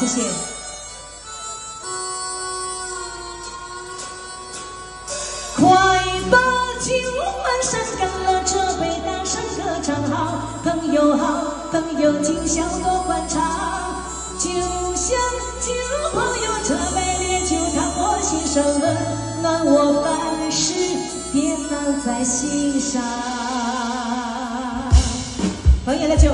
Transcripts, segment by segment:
谢谢。快把酒满上，干了这杯，大声歌唱好，朋友好，朋友今宵多欢畅，就像酒朋友这杯烈酒烫我心上，温暖我凡事别放在心上。朋友的酒，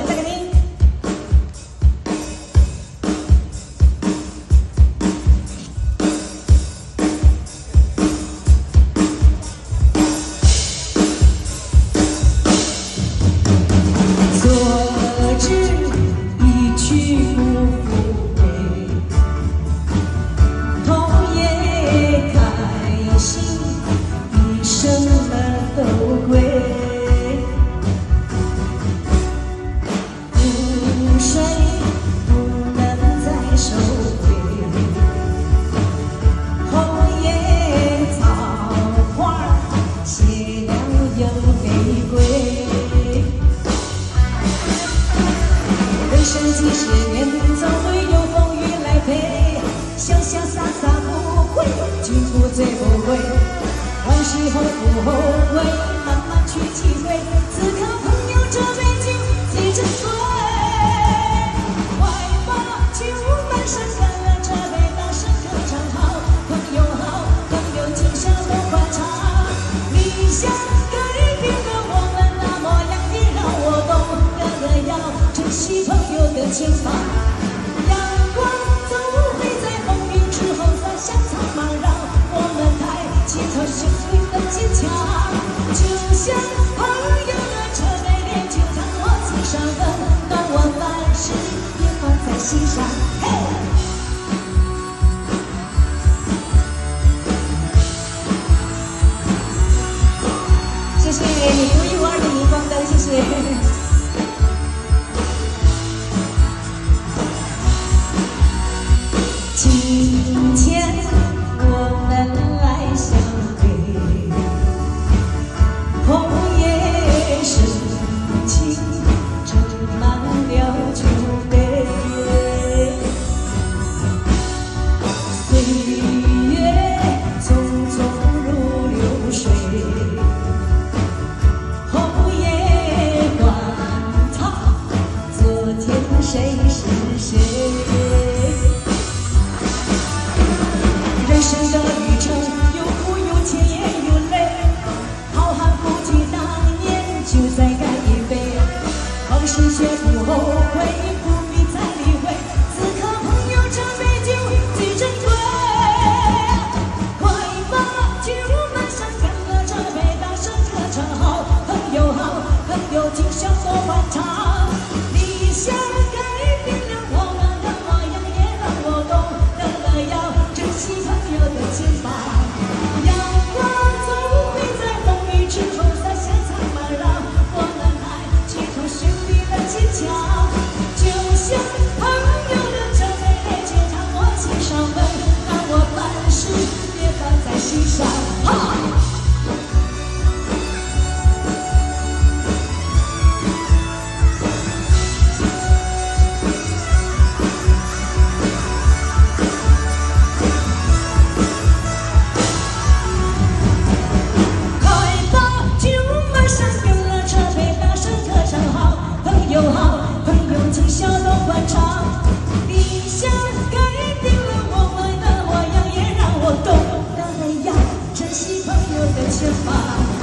幸福幸福最后悔，往事后不后悔，慢慢去体会。此刻，朋友，这杯酒最珍贵。我有的这杯烈酒烫我心上温暖我凡事别放在心上。嘿痴心绝不后悔。珍惜朋友的肩膀